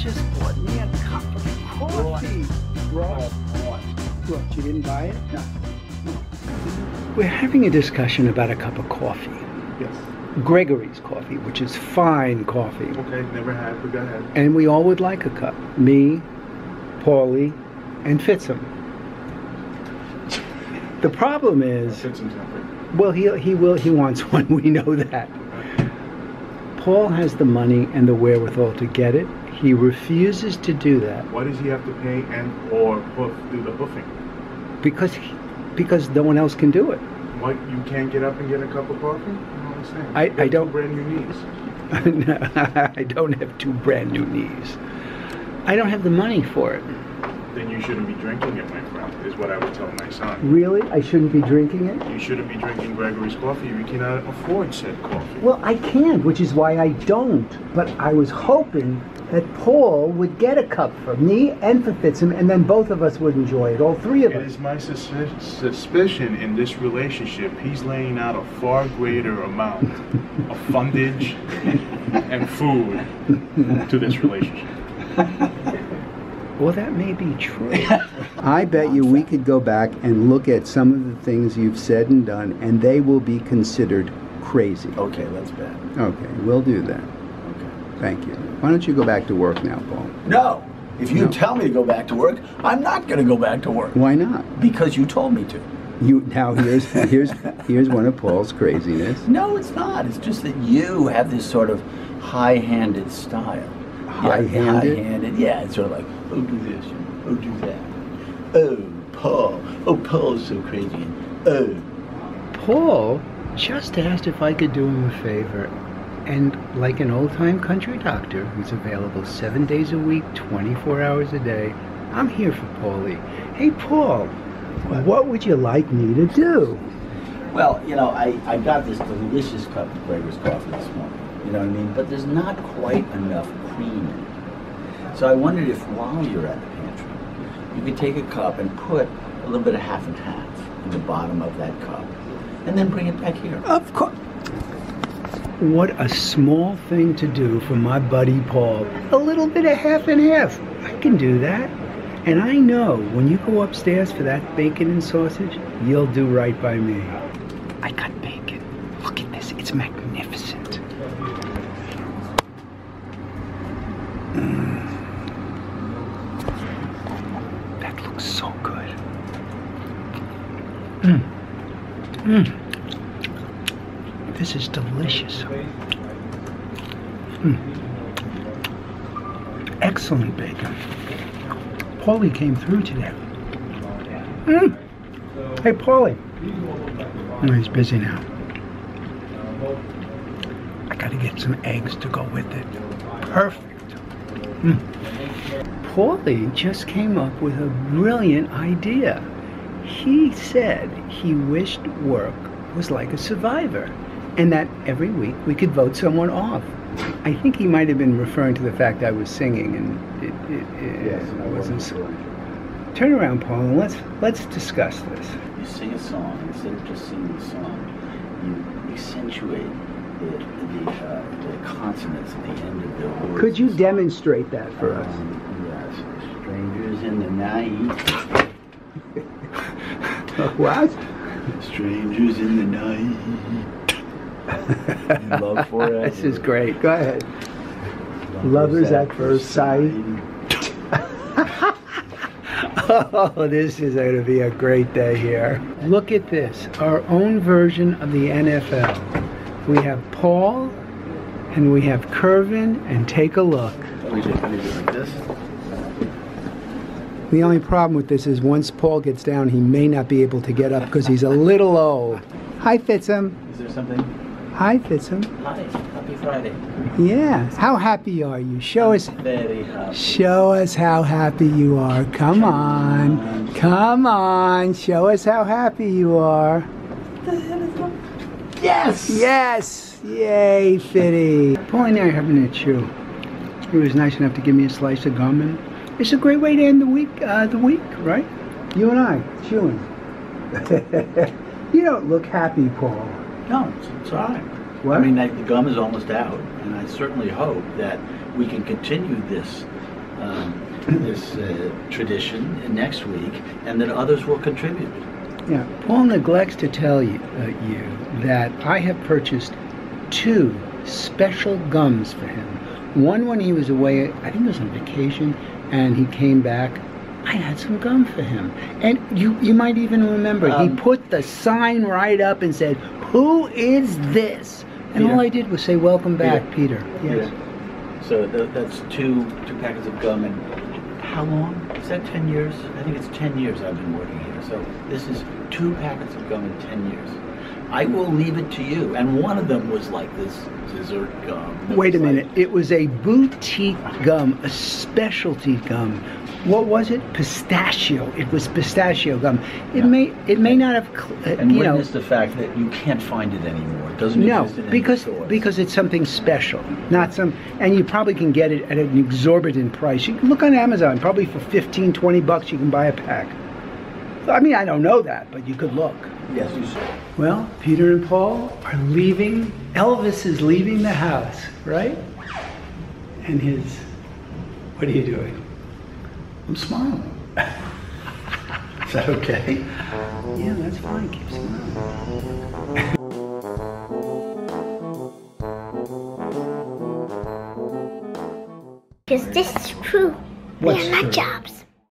just bought me a cup of coffee. Brought. What, you didn't buy it? No. We're having a discussion about a cup of coffee. Yes. Gregory's coffee, which is fine coffee. Okay, never had, but go ahead. And we all would like a cup. Me, Paulie, and Fitzham. The problem is, Fit some separate. well, he, he will, he wants one, we know that. Paul has the money and the wherewithal to get it. He refuses to do that Why does he have to pay and or hoof do the hoofing? because, he, because no one else can do it. Why you can't get up and get a cup of coffee? I. I- I don't- brand new knees. I don't have two brand new knees. I don't have the money for it. Then you shouldn't be drinking it, my friend. Is what I would tell my son. Really? I shouldn't be drinking it? You shouldn't be drinking Gregory's coffee. You cannot afford said coffee. Well, I can't, which is why I don't. But I was hoping that Paul would get a cup for me and for Fitzham, and then both of us would enjoy it, all three of It us. is my suspi- suspicion in this relationship, he's laying out a far greater amount of fundage and food to this relationship. Well, that may be true. I bet you we could go back and look at some of the things you've said and done, and they will be considered crazy. Okay, that's bad. Okay, we'll do that. Okay. Thank you. Why don't you go back to work now, Paul? No, if you No. tell me to go back to work, I'm not going to go back to work Why not? because you told me to. You now here's here's here's one of Paul's craziness. No, it's not. It's just that you have this sort of high-handed style. High-handed? Yeah, high-handed. Yeah, it's sort of like, oh, do this, oh, do that. Oh, Paul. Oh, Paul's so crazy. Oh, Paul just asked if I could do him a favor. And like an old time country doctor who's available seven days a week, 24 hours a day, I'm here for Paulie. Hey, Paul, what would you like me to do? Well, you know, I, I got this delicious cup of Gregory's coffee this morning. You know what I mean? But there's not quite enough cream in it. So I wondered if while you're at the pantry, you could take a cup and put a little bit of half and half in the bottom of that cup, and then bring it back here. Of course. What a small thing to do for my buddy Paul. A little bit of half and half. I can do that. And I know when you go upstairs for that bacon and sausage, you'll do right by me. I got bacon. Look at this. It's magnificent. Mm. That looks so good. Mm. Mm. This is delicious. Mm. Excellent bacon. Paulie came through today. Mm. Hey, Paulie. Oh, he's busy now. I gotta get some eggs to go with it. Perfect. Mm. Paulie just came up with a brilliant idea. He said he wished work was like a survivor and that every week we could vote someone off. I think he might have been referring to the fact I was singing and it, it, it wasn't. So. Turn around, Paul, and let's let's discuss this. You sing a song instead of just singing the song. You accentuate the the, uh, the consonants at the end of the words. Could you demonstrate that for us? Um, yes, strangers in the night. What? Strangers in the night. Love forever. this is great. Go ahead. Lovers at first sight. Oh, this is going to be a great day here. Look at this, our own version of the NFL. We have Paul and we have Curvin, and take a look. We do like this. The only problem with this is once Paul gets down, he may not be able to get up because he's a little old. Hi, Fitzham. Is there something? Hi, Fitzham. Hi, Friday. Yeah. How happy are you? Show us. Very happy. Show us how happy you are. Come on. Come on. Show us how happy you are. Yes! Yes. Yay, Fitty. Paul and I are having a chew. He was nice enough to give me a slice of gum, and it's a great way to end the week. Uh, the week, right? You and I chewing. you don't look happy, Paul. No, it's, it's all right. What? I mean, like, the gum is almost out, and I certainly hope that we can continue this um, this uh, tradition next week, and that others will contribute. Yeah, Paul neglects to tell you, uh, you that I have purchased two special gums for him. One when he was away, I think it was on vacation, and he came back. I had some gum for him, and you you might even remember he Um, put the sign right up and said, "Who is this?" And Peter. all I did was say, "Welcome back, Peter." Yes. So th- that's two two packets of gum, and how long? Is that ten years? I think it's ten years I've been working here. So this is two packets of gum in ten years. I will leave it to you. And one of them was like this dessert gum. Wait a like- minute. It was a boutique gum, a specialty gum. What was it? Pistachio. It was pistachio gum. It Yeah. may it may not have uh, And you know witness the fact that you can't find it anymore. It doesn't no because because it's something special, not some and you probably can get it at an exorbitant price. You can look on Amazon, probably for 15 20 bucks you can buy a pack. I mean, I don't know that, but you could look. yes, you said. Well, Peter and Paul are leaving. Elvis is leaving the house, right? And his. What are you doing? I'm smiling. Is that okay? Yeah, that's fine. Keep smiling. Because this is true. What's we are not true? jobs.